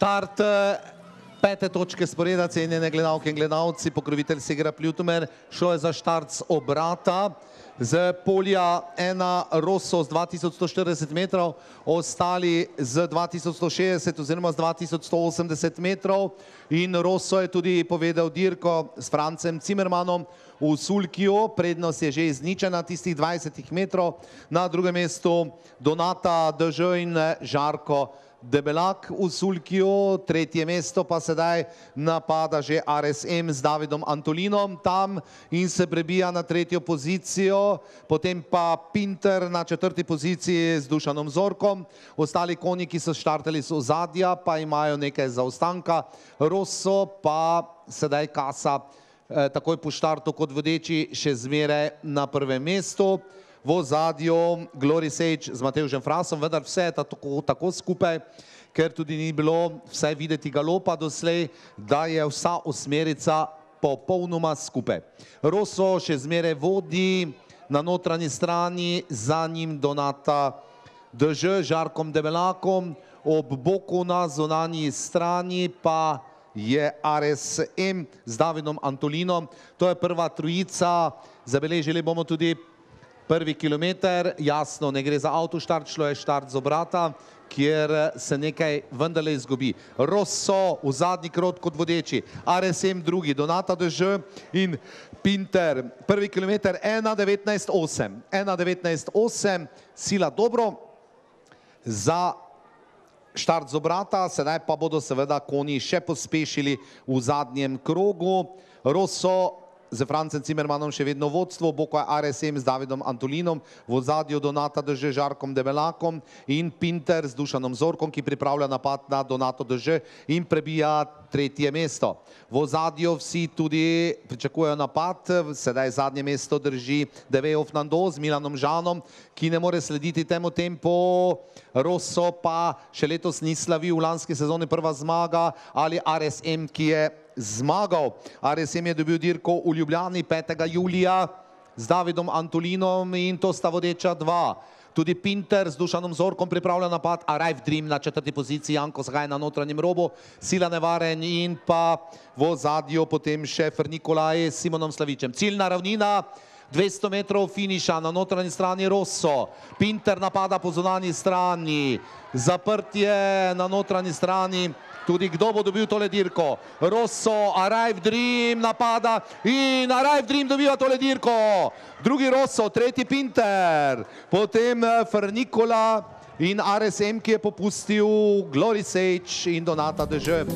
Štart eh, pete točke sporeda, cenjene gledalke in gledalci, pokrovitelj Segra Pljutomer, šlo je za štart z obrata, z polja ena Rosso z 2140 metrov, ostali z 2160 oziroma z 2180 metrov in Rosso je tudi povedal dirko s Francem Zimmermanom v Sulkiju, prednost je že izničena tistih 20 metrov, na drugem mestu Donata Dež in Žarko Debelak v Sulkiju, tretje mesto pa sedaj napada že RSM z Davidom Antolinom tam in se prebija na tretjo pozicijo, potem pa Pinter na četrti poziciji z Dušanom Zorkom, ostali konji, ki so štartali z ozadja, pa imajo nekaj zaostanka, Rosso pa sedaj kasa eh, takoj po štartu kot vodeči še zmeraj na prvem mestu v ozadju Glory Sage z Mateušem Frasom, vendar vse je tako, tako skupaj, ker tudi ni bilo vsaj videti galopa doslej, da je vsa osmerica popolnoma skupaj. Rosso še zmeraj vodi na notranji strani, za njim Donata Dž, Žarkom Debelakom, ob boku na zonanji strani pa je RSM z Davidom Antolinom. To je prva trojica, zabeležili bomo tudi prvi kilometer, jasno, ne gre za avtoštart, šlo je štart z obrata, kjer se nekaj vendarle izgubi. Rosso v zadnji krot kot vodeči, RSM drugi, Donata Dež in Pinter. Prvi kilometer 1.19.8. 1.19.8, sila dobro za štart z obrata, sedaj pa bodo seveda konji še pospešili v zadnjem krogu. Rosso z Francem Zimmermanom še vedno vodstvo, Boko je RSM z Davidom Antolinom, v ozadju Donata Drže Žarkom Debelakom in Pinter z Dušanom Zorkom, ki pripravlja napad na Donato Drže in prebija tretje mesto. V ozadju vsi tudi pričakujejo napad, sedaj zadnje mesto drži Devejo Fnando z Milanom Žanom, ki ne more slediti temu tempu. Rosso pa še letos ni slavil v lanski sezoni prva zmaga ali RSM, ki je zmagal. RSM je dobil dirko v Ljubljani 5. julija z Davidom Antolinom in to sta vodeča dva. Tudi Pinter z Dušanom Zorkom pripravlja napad, Arrive Dream na četrti poziciji, Janko Zagaj na notranjem robu, Sila Nevaren in pa v zadju potem šefer Nikolaj s Simonom Slavičem. Ciljna ravnina, 200 metrov finiša na notranji strani Rosso, Pinter napada po zunanji strani, zaprtje na notranji strani Rosso, tudi kdo bo dobil tole dirko. Rosso, Arrive Dream napada in Arrive Dream dobiva tole dirko. Drugi Rosso, tretji Pinter, potem eh, Frnikola in RSM, ki je popustil Glory Sage in Donata Deže.